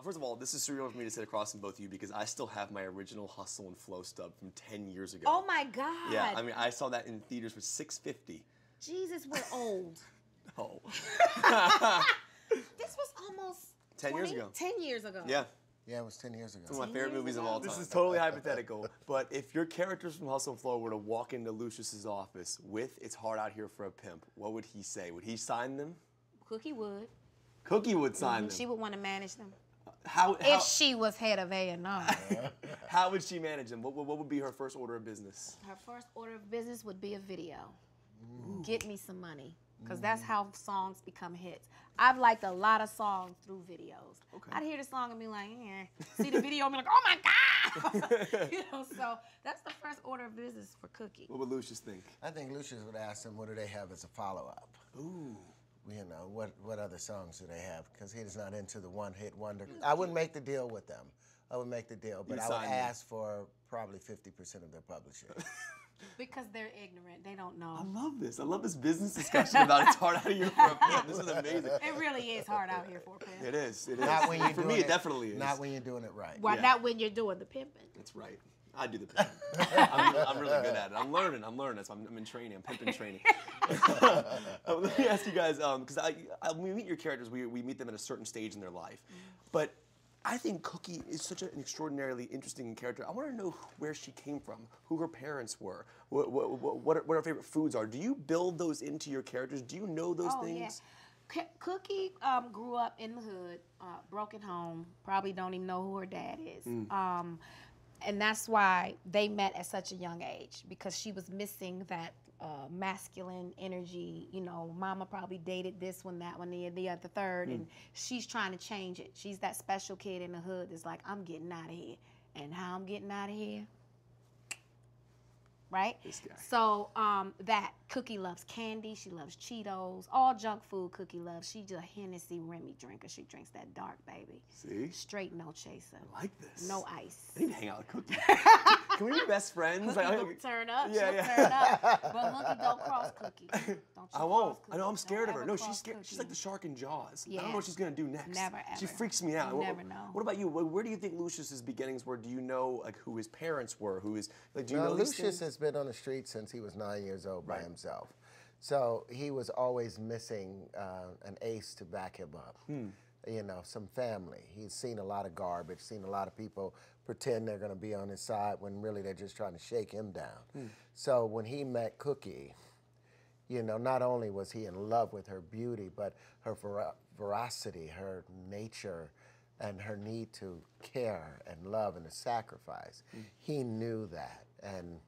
Uh, first of all, this is surreal for me to sit across from both of you because I still have my original Hustle and Flow stub from 10 years ago. Oh my God. Yeah, I mean, I saw that in theaters for 650. Jesus, we're old. Oh. this was almost 10 years 20 ago. 10 years ago. Yeah. Yeah, it was 10 years ago. One of my favorite years movies of all time. This This is totally hypothetical, but if your characters from Hustle and Flow were to walk into Lucious's office with "It's hard out here for a pimp," what would he say? Would he sign them? Cookie would. Cookie would sign She them. would want to manage them. How, how, If she was head of A&R. how would she manage them? What, would- what would be her first order of business? Her first order of business would be a video. Get me some money. Because mm. that's how songs become hits. I've liked a lot of songs through videos. Okay. I'd hear the song and be like, yeah. See the video and be like, oh my God. you know, so that's the first order of business for Cookie. What would Lucious think? I think Lucious would ask them, what do they have as a follow-up? Ooh. You know, what, what other songs do they have? Because he he's not into the one-hit wonder. Mm. I wouldn't make the deal with them. I would make the deal, but You'd I would sign ask for probably 50% of their publishing. Because they're ignorant. They don't know. I love this. I love this business discussion about it's hard out here for a pimp. This is amazing. It really is hard out here for a pimp. It is. It is. not when you're for doing me, it, it definitely is. Not when you're doing it right. Why Yeah. not when you're doing the pimping? That's right. I do the pimping. I'm, I'm really good at it. I'm learning. I'm learning. So I'm, I'm in training. I'm pimping training. Uh, let me ask you guys, because I, I, when we meet your characters, we, we meet them at a certain stage in their life. But I think Cookie is such an extraordinarily interesting character. I want to know where she came from, who her parents were, what, what, what, what her- what her favorite foods are. Do you build those into your characters? Do you know those Oh, things? yeah. C- Cookie um, grew up in the hood, uh, broken home. Probably don't even know who her dad is. Mm. Um, and that's why they met at such a young age because she was missing that uh, masculine energy. You know, mama probably dated this one, that one, the, the other, third, Mm. and she's trying to change it. She's that special kid in the hood that's like, I'm getting out of here. And how I'm getting out of here? Right? So um, that Cookie loves candy. She loves Cheetos. All junk food Cookie loves. She's a Hennessy Remy drinker. She drinks that dark, baby. See? Straight no chaser. I like this. No ice. I need to hang out with Cookie. Can we be best friends? Cookie Like, I- don't turn up. Yeah, She'll yeah. turn up. But Hunky, don't cross Cookie. Don't you I won't. I know. I'm scared Don't of her. No, she's cross scared. She's like the shark in Jaws. I don't know what she's gonna do next. Never, ever. She freaks me out. You What- never know. What about you? Where, where do you think Lucious's beginnings were? Do you know like who his parents were? Who is, like? Do you No, know Lucious has been on the street since he was nine years old by Right. Himself. So he was always missing uh, an ace to back him up. Hmm. You know, some family. He's seen a lot of garbage, seen a lot of people pretend they're going to be on his side when really they're just trying to shake him down. Hmm. So when he met Cookie, you know, not only was he in love with her beauty, but her ver- veracity, her nature, and her need to care and love and to sacrifice. He knew that. And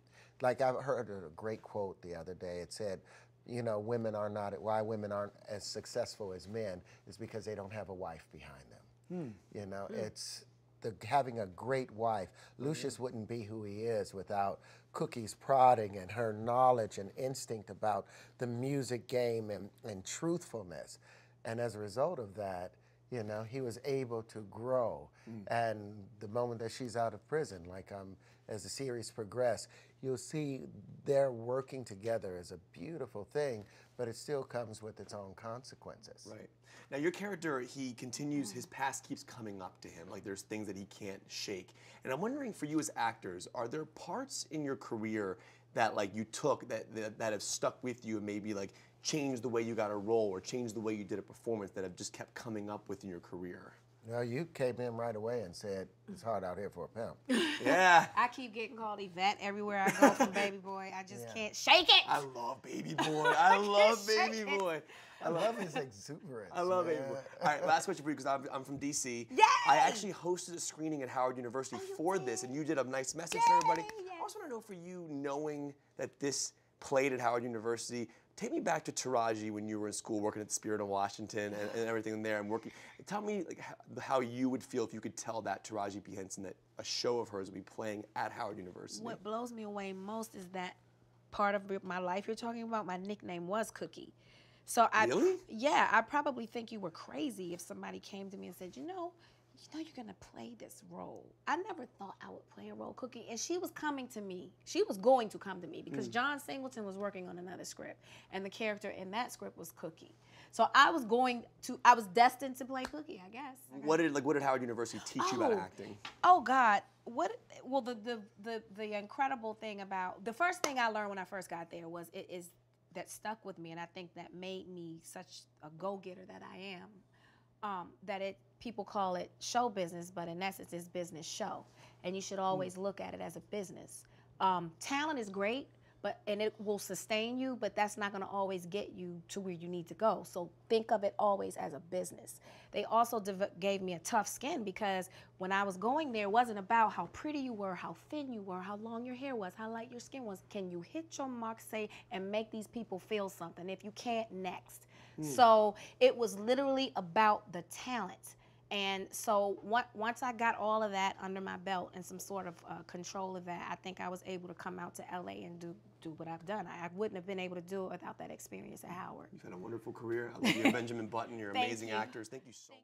like I heard a great quote the other day, it said, you know, women are not, why women aren't as successful as men is because they don't have a wife behind them. Hmm. You know, hmm. it's the having a great wife. Hmm. Lucious wouldn't be who he is without Cookie's prodding and her knowledge and instinct about the music game and, and truthfulness. And as a result of that, you know, he was able to grow. And the moment that she's out of prison, like um, as the series progress, you'll see they're working together as a beautiful thing, but it still comes with its own consequences. Right. Now your character, he continues. His past keeps coming up to him. Like there's things that he can't shake. And I'm wondering for you as actors, are there parts in your career that like you took that that, that have stuck with you and maybe like changed the way you got a role or change the way you did a performance that have just kept coming up within your career? Well, you came in right away and said, it's hard out here for a pimp. Yeah. I keep getting called Yvette everywhere I go from Baby Boy. I just Yeah. can't shake it. I love Baby Boy. I love Shake Baby it. Boy. I love his exuberance. I love man. Baby Boy. All right, last question for you because I'm, I'm from DC. Yay! I actually hosted a screening at Howard University Oh, you for this, and you did a nice message for everybody. Yay, I also want to know for you, knowing that this played at Howard University, take me back to Taraji when you were in school working at the Spirit of Washington and, and everything there and working. Tell me like, how, how you would feel if you could tell that Taraji P. Henson that a show of hers would be playing at Howard University. What blows me away most is that part of my life you're talking about. My nickname was Cookie. So I Really? yeah, I probably think you were crazy if somebody came to me and said, you know, you know you're gonna play this role. I never thought I would play a role, Cookie. And she was coming to me. She was going to come to me because John Singleton was working on another script, and the character in that script was Cookie. So I was going to, I was destined to play Cookie, I guess. What did like what did Howard University teach you about Oh. acting? Oh God, what? Well, the the the the incredible thing about the first thing I learned when I first got there was it is that stuck with me, and I think that made me such a go getter that I am. Um, that it people call it show business, but in essence, it's business show, and you should always look at it as a business. Um, talent is great, but and it will sustain you, but that's not going to always get you to where you need to go. So think of it always as a business. They also gave me a tough skin because when I was going there, it wasn't about how pretty you were, how thin you were, how long your hair was, how light your skin was. Can you hit your mark, say, and make these people feel something? If you can't, next. So it was literally about the talent. And so on- once I got all of that under my belt and some sort of uh, control of that, I think I was able to come out to LA and do do what I've done. I, I wouldn't have been able to do it without that experience at Howard. You've had a wonderful career. I love you, Benjamin Button. You're amazing you. actors. Thank you so much.